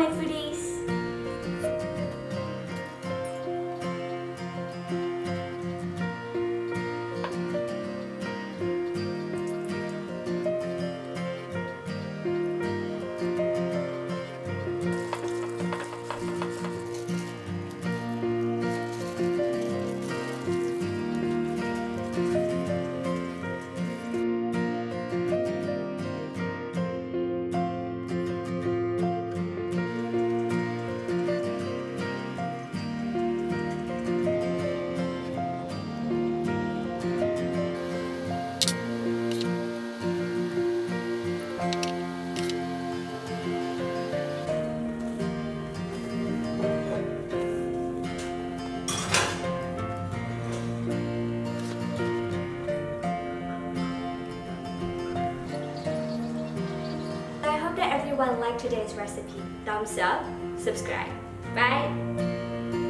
My foodie. Everyone liked today's recipe, thumbs up, subscribe. Bye!